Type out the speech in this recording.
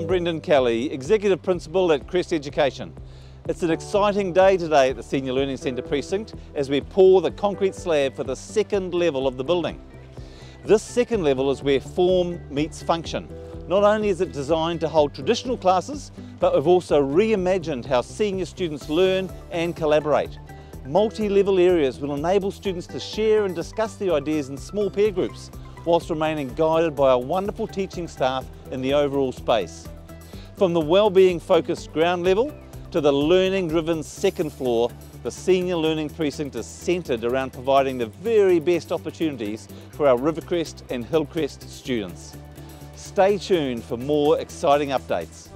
I'm Brendan Kelly, Executive Principal at Crest Education. It's an exciting day today at the Senior Learning Centre precinct as we pour the concrete slab for the second level of the building. This second level is where form meets function. Not only is it designed to hold traditional classes, but we've also reimagined how senior students learn and collaborate. Multi-level areas will enable students to share and discuss their ideas in small peer groups, whilst remaining guided by our wonderful teaching staff in the overall space. From the well-being focused ground level to the learning driven second floor, the Senior Learning Precinct is centred around providing the very best opportunities for our Rivercrest and Hillcrest students. Stay tuned for more exciting updates.